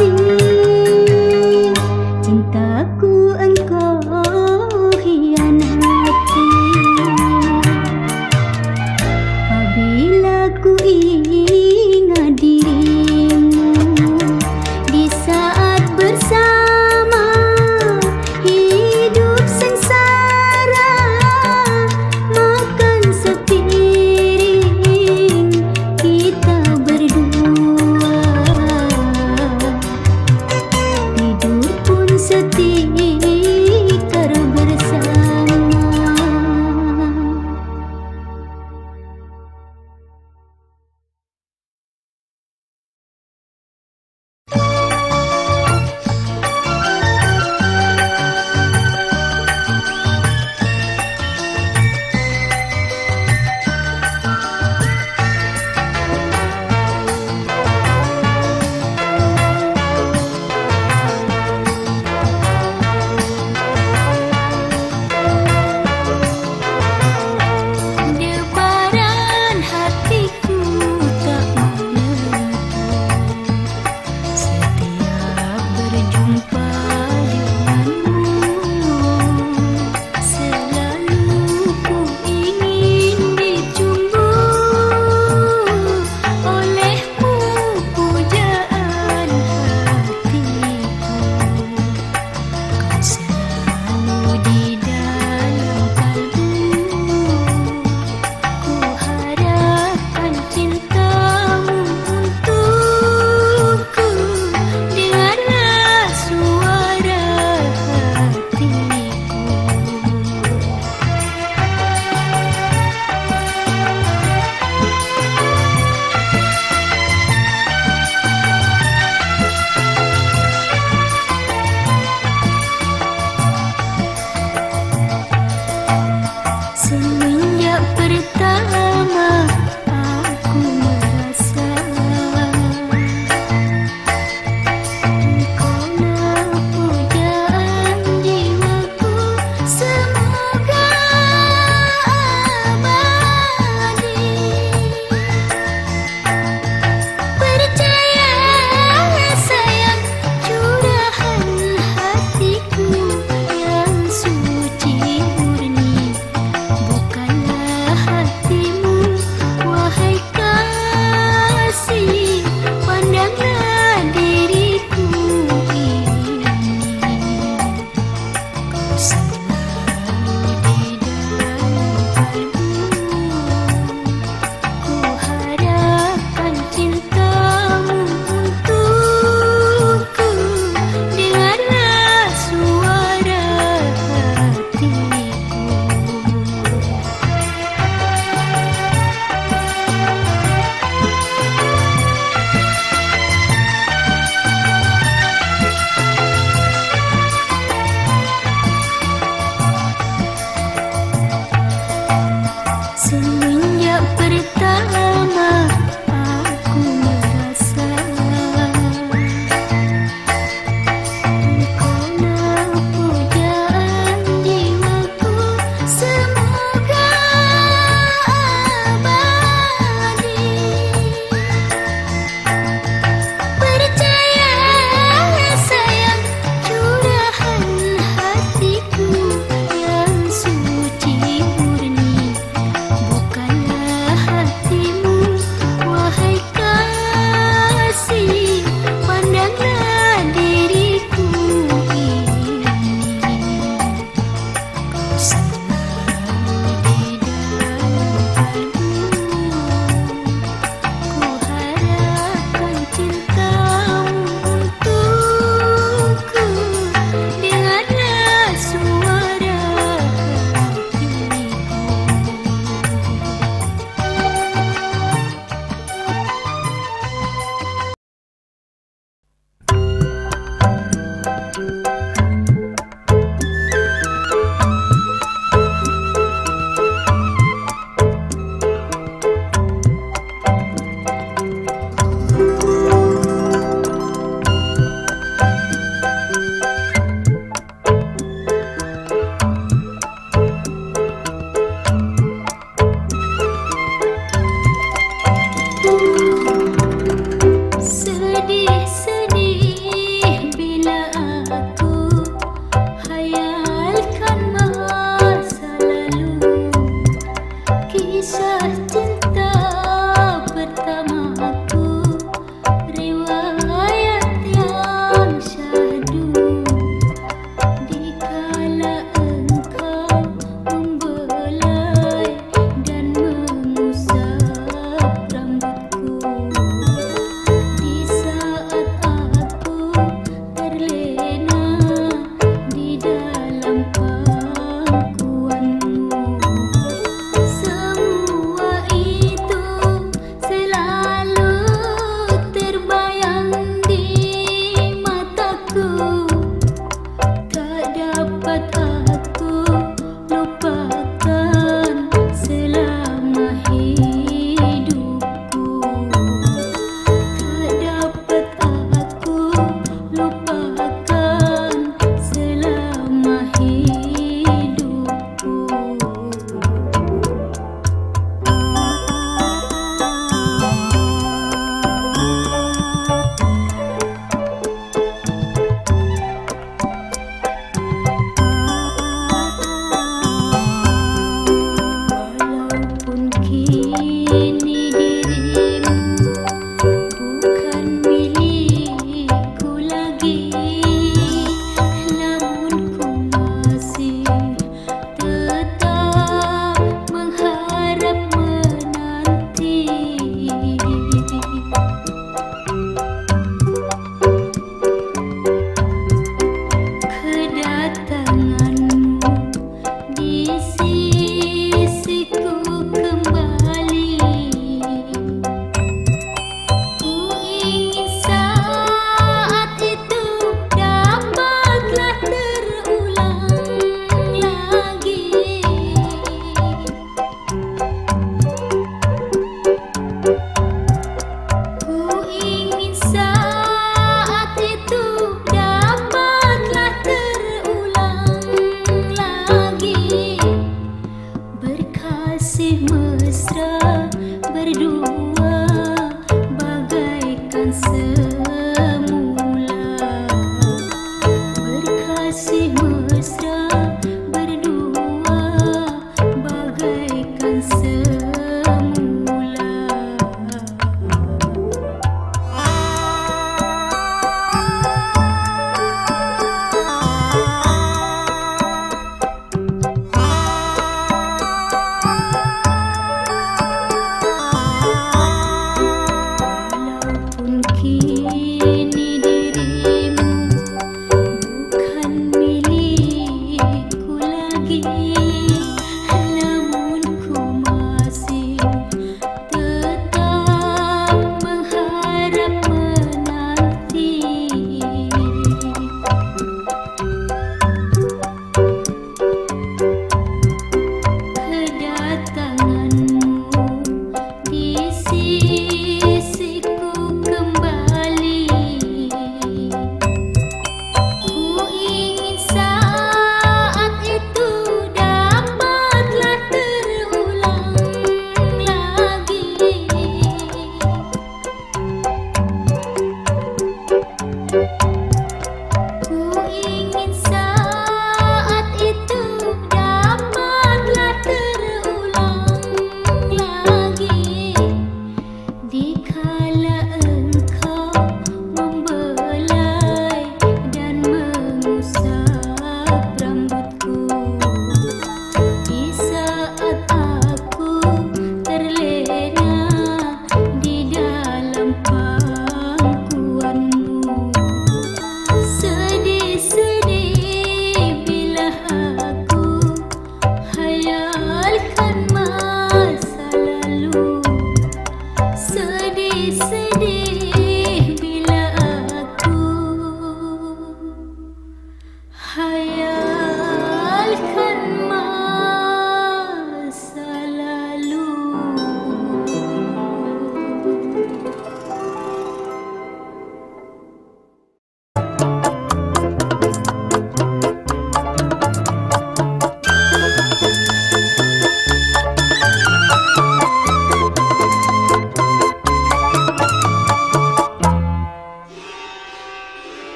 see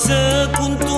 engkau sekuntum